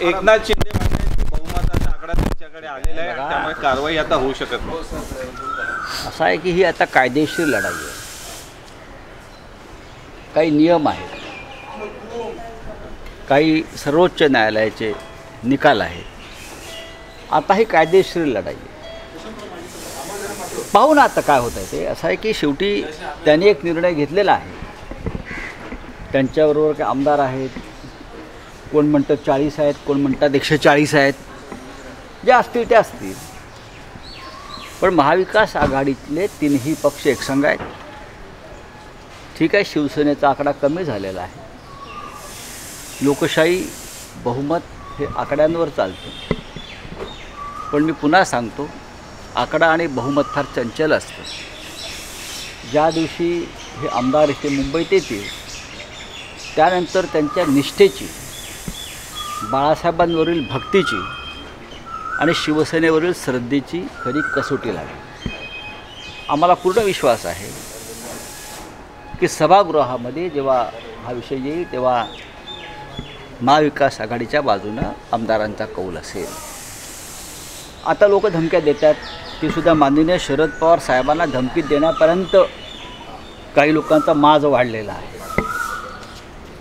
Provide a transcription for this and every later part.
एकनाथ शिंदे बहुमताचा आकडा त्यांच्याकडे आलेला आहे त्यामुळे कारवाई आता होऊ शकत नाही. असं आहे की ही आता कायदेशीर लढाई आहे. काही नियम आहेत. काही सर्वोच्च न्यायालयाचे निकाल आहेत. आता ही कायदेशीर लढाई आहे. पाहू ना आता काय होत आहे ते. असं आहे की शेवटी त्यांनी एक निर्णय घेतलेला आहे. त्यांच्याबरोबर काही आमदार आहेत कोण म्हणतात चाळीस आहेत कोण म्हणतात एकशे चाळीस आहेत. जे असतील ते असतील. पण महाविकास आघाडीतले तीनही पक्ष एकसंघ आहेत. ठीक आहे शिवसेनेचा आकडा कमी झालेला आहे. लोकशाही बहुमत हे आकड्यांवर चालतं. पण मी पुन्हा सांगतो आकडा आणि बहुमत फार चंचल असतं. ज्या दिवशी हे आमदार इथे मुंबईत येतील त्यानंतर त्यांच्या निष्ठेची बाळासाहेबांवरील भक्तीची आणि शिवसेनेवरील श्रद्धेची खरी कसोटी लागली. आम्हाला पूर्ण विश्वास आहे की सभागृहामध्ये जेव्हा हा विषय येईल तेव्हा महाविकास आघाडीच्या बाजूनं आमदारांचा कौल असेल. आता लोक धमक्या देतात ती सुद्धा माननीय शरद पवार साहेबांना धमकी देण्यापर्यंत काही लोकांचा माज वाढलेला आहे.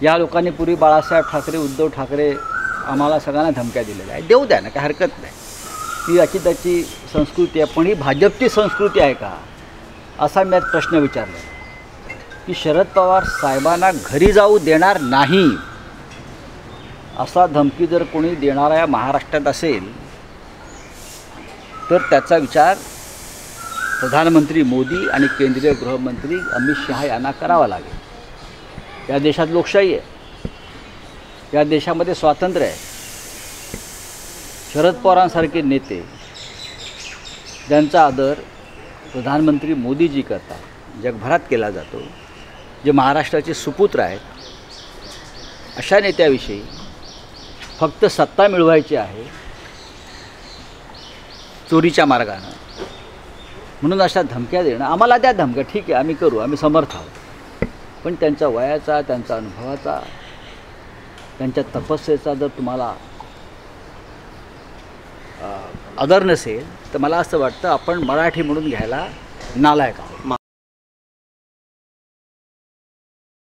या लोकांनी पूर्वी बाळासाहेब ठाकरे उद्धव ठाकरे आम्हाला सगळ्यांना धमक्या दिलेल्या आहेत. देऊ द्या ना काय हरकत नाही. ती याची त्याची संस्कृती आहे पण ही भाजपची संस्कृती आहे का? असा मी प्रश्न विचारला. की शरद पवार साहेबांना घरी जाऊ देणार नाही असा धमकी जर कोणी देणारा या महाराष्ट्रात असेल तर त्याचा विचार प्रधानमंत्री मोदी आणि केंद्रीय गृहमंत्री अमित शहा यांना करावा लागेल. या देशात लोकशाही आहे. या देशामध्ये स्वातंत्र्य आहे. शरद पवारांसारखे नेते ज्यांचा आदर प्रधानमंत्री मोदीजी करतात जगभरात केला जातो जे महाराष्ट्राचे सुपुत्र आहेत अशा नेत्याविषयी फक्त सत्ता मिळवायची आहे चोरीच्या मार्गानं. म्हणून अशा धमक्या देणं आम्हाला त्या धमक्या ठीक आहे आम्ही करू आम्ही समर्थ आहोत. पण त्यांच्या वयाचा त्यांचा अनुभवाचा त्यांच्या तपस्येचा जर तुम्हाला आदर नसेल तर मला असं वाटतं आपण मराठी म्हणून घ्यायला नालायक आहोत.